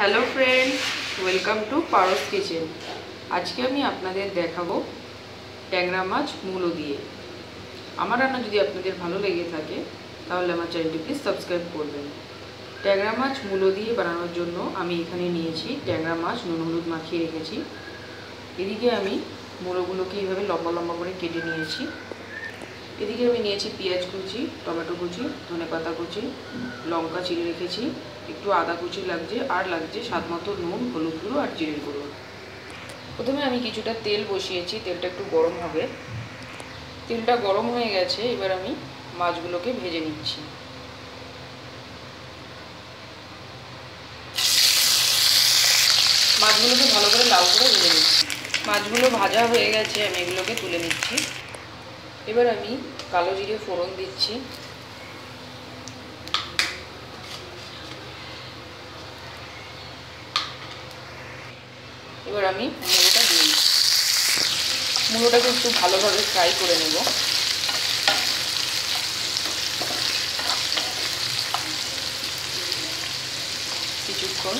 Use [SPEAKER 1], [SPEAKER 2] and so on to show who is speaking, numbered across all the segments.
[SPEAKER 1] Hello friend welcome to Paras kitchen আজকে আমি আপনাদের দেখাবো ট্যাংরা মাছ মূলো দিয়ে। আমার রান্না যদি আপনাদের ভালো লেগে থাকে, তাহলে আমার চ্যানেলটি প্লিজ সাবস্ক্রাইব করবেন। ট্যাংরা মাছ মূলো দিয়ে বানানোর জন্য আমি এখানে নিয়েছি ট্যাংরা মাছ, নুন হলুদ মাখিয়ে রেখেছি। এদিকে আমি মূলোগুলোকে এইভাবে লম্বা লম্বা করে কেটে নিয়েছি। এদিকে আমি নিয়েছি পেঁয়াজ কুচি, টমেটো কুচি, ধনে পাতা কুচি, লঙ্কা চিড়ে রেখেছি, একটু আদা কুচি লাগছে, আর লাগছে স্বাদ মতো নুন, হলুদ গুঁড়ো আর জিরের গুঁড়ো। প্রথমে আমি কিছুটা তেল বসিয়েছি, তেলটা একটু গরম হবে। তেলটা গরম হয়ে গেছে, এবার আমি মাছগুলোকে ভেজে নিচ্ছি। মাছগুলোকে ভালো করে লাল করে ভেজে নিচ্ছি। মাছগুলো ভাজা হয়ে গেছে, আমি এগুলোকে তুলে নিচ্ছি। এবার আমি কালো জিরে ফোড়ন দিচ্ছি। এবার আমি মুলোটা দিয়ে দিচ্ছি। মুলোটাকে একটু ভালোভাবে ফ্রাই করে নেব। কিছুক্ষণ।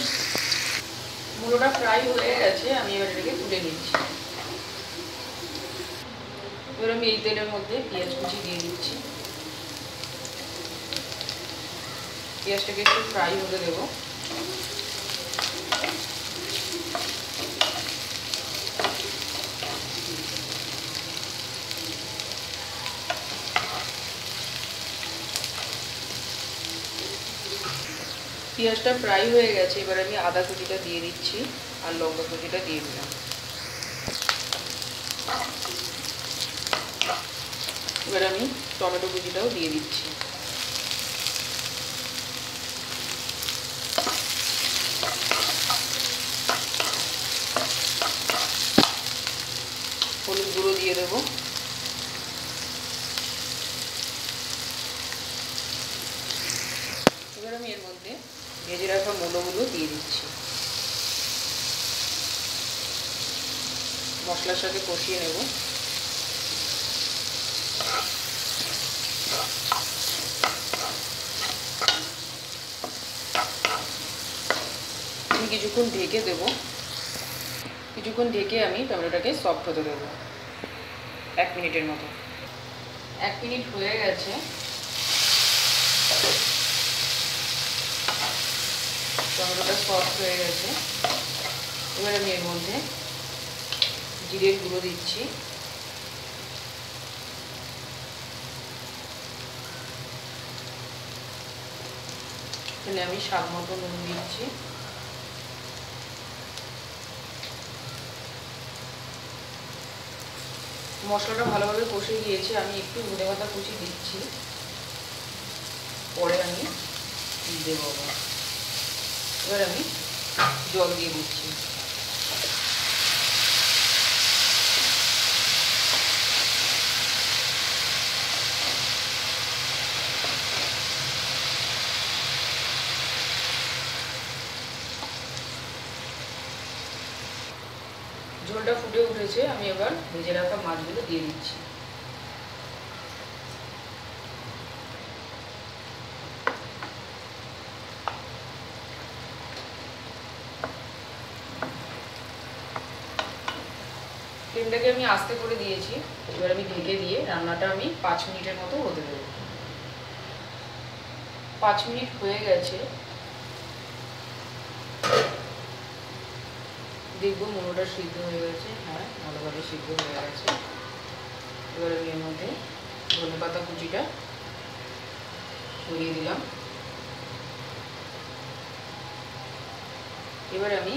[SPEAKER 1] মুলোটা ফ্রাই হয়ে গেছে, আমি এবার এটাকে তুলে নিচ্ছি। এবার আমি এই তেলের মধ্যে পেঁয়াজ কুচি দিয়ে দিচ্ছি। পেঁয়াজটাকে একটু ফ্রাই হতে দেবো। পেঁয়াজটা ফ্রাই হয়ে গেছে, এবার আমি আদা কুচিটা দিয়ে দিচ্ছি আর লঙ্কা কুচিটা দিয়ে দিলাম। এবার আমি টমেটো কুচিটাও দিয়ে দিচ্ছি। হলুদ গুঁড়ো দিয়ে দেবো। এবার আমি এর মধ্যে ভেজে রাখা মূলগুলো দিয়ে দিচ্ছি। মশলার সাথে কষিয়ে নেব। কিছুক্ষণ ঢেকে দেব। কিছুক্ষণ ঢেকে আমি টমেটোটাকে সফট হতে দেবো। এক মিনিটের মতো। এক মিনিট হয়ে গেছে। টমেটোটা সফট হয়ে গেছে। এবার আমি এর মধ্যে জিরের গুঁড়ো দিচ্ছি। আমি স্বাদ মতো নুন দিচ্ছি। মশলাটা ভালোভাবে কষে গিয়েছে আমি একটু ধনে পাতা কুচি দিচ্ছি। পরে আমি দেবো এবার আমি জল দিয়ে দিচ্ছি। ঝোলটা ফুটে উঠেছে, আমি এবার ভেজে রাখা মাছগুলো দিয়ে দিচ্ছি। ফ্লেমটাকে আমি আস্তে করে দিয়েছি, এবার আমি ঢেকে দিয়ে রান্নাটা আমি পাঁচ মিনিটের মতো হতে দেবো। পাঁচ মিনিট হয়ে গেছে দেখব মুড়োটা সিদ্ধ হয়ে গেছে। হ্যাঁ ভালোভাবে সিদ্ধ হয়ে গেছে। এবার আমি এর মধ্যে ধনে পাতা কুচিটা ছড়িয়ে দিলাম। এবার আমি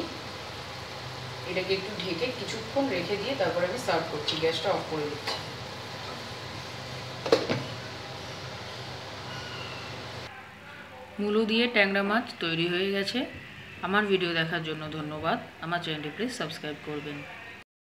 [SPEAKER 1] এটাকে একটু ঢেকে কিছুক্ষণ রেখে দিয়ে তারপর আমি সার্ভ করছি। গ্যাসটা অফ করে দিচ্ছি। মুলো দিয়ে ট্যাংরা মাছ তৈরি হয়ে গেছে। আমার ভিডিও দেখার জন্য ধন্যবাদ। আমার চ্যানেলটি প্লিজ সাবস্ক্রাইব করবেন।